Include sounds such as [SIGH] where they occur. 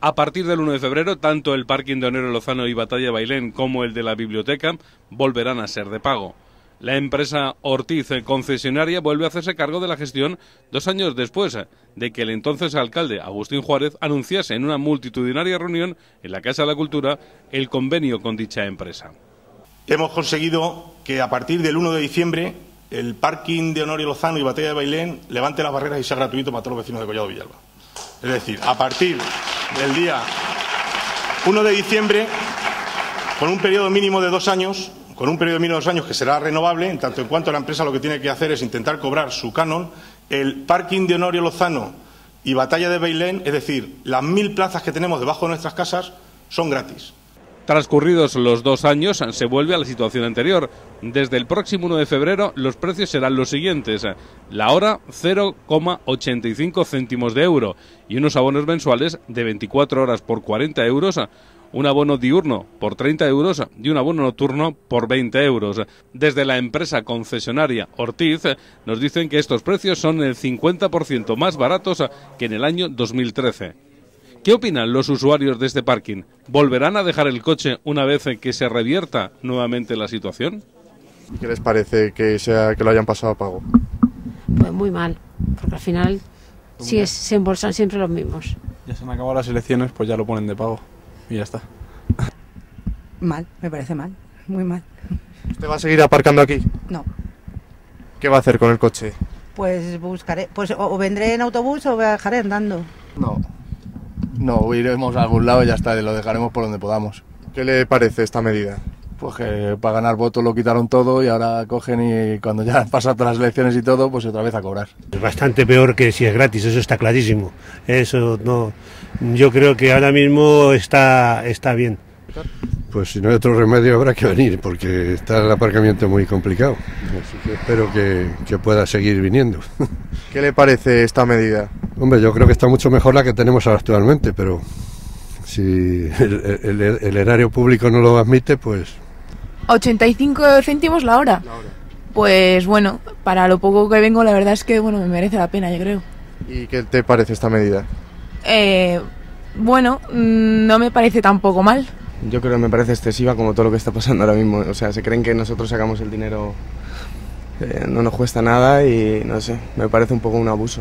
A partir del 1 de febrero, tanto el parking de Onero Lozano y Batalla Bailén como el de la biblioteca volverán a ser de pago. La empresa Ortiz concesionaria vuelve a hacerse cargo de la gestión dos años después de que el entonces alcalde Agustín Juárez anunciase en una multitudinaria reunión en la Casa de la Cultura el convenio con dicha empresa. Hemos conseguido que a partir del 1 de diciembre el parking de Honorio Lozano y Batalla de Bailén levante las barreras y sea gratuito para todos los vecinos de Collado Villalba. Es decir, a partir del día 1 de diciembre, con un periodo mínimo de dos años, con un periodo mínimo de dos años que será renovable, en tanto en cuanto la empresa lo que tiene que hacer es intentar cobrar su canon, el parking de Honorio Lozano y Batalla de Bailén, es decir, las mil plazas que tenemos debajo de nuestras casas, son gratis. Transcurridos los dos años, se vuelve a la situación anterior. Desde el próximo 1 de febrero, los precios serán los siguientes. La hora, 0,85 céntimos de euro y unos abonos mensuales de 24 horas por 40 euros, un abono diurno por 30 euros y un abono nocturno por 20 euros. Desde la empresa concesionaria Ortiz nos dicen que estos precios son el 50% más baratos que en el año 2013. ¿Qué opinan los usuarios de este parking? ¿Volverán a dejar el coche una vez que se revierta nuevamente la situación? ¿Y qué les parece que, sea, que lo hayan pasado a pago? Pues muy mal, porque al final sí es, se embolsan siempre los mismos. Ya se han acabado las elecciones, pues ya lo ponen de pago y ya está. Mal, me parece mal, muy mal. ¿Usted va a seguir aparcando aquí? No. ¿Qué va a hacer con el coche? Pues buscaré, pues o, o vendré en autobús o viajaré andando. No, no, iremos a algún lado y ya está, lo dejaremos por donde podamos. ¿Qué le parece esta medida? Pues que para ganar votos lo quitaron todo y ahora cogen y cuando ya han pasado todas las elecciones y todo, pues otra vez a cobrar. Es bastante peor que si es gratis, eso está clarísimo. Eso no. Yo creo que ahora mismo está, está bien. Pues si no hay otro remedio habrá que venir, porque está el aparcamiento muy complicado. Así que espero que, que pueda seguir viniendo. [LAUGHS] ¿Qué le parece esta medida? Hombre, yo creo que está mucho mejor la que tenemos actualmente, pero si el, el- el erario público no lo admite, pues 85 céntimos la hora. Pues bueno, para lo poco que vengo, la verdad es que bueno, me merece la pena, yo creo. ¿Y qué te parece esta medida? Eh, bueno, mm, no me parece tampoco mal. Yo creo que me parece excesiva como todo lo que está pasando ahora mismo. O sea, se creen que nosotros sacamos el dinero, eh, no nos cuesta nada y no sé, me parece un poco un abuso.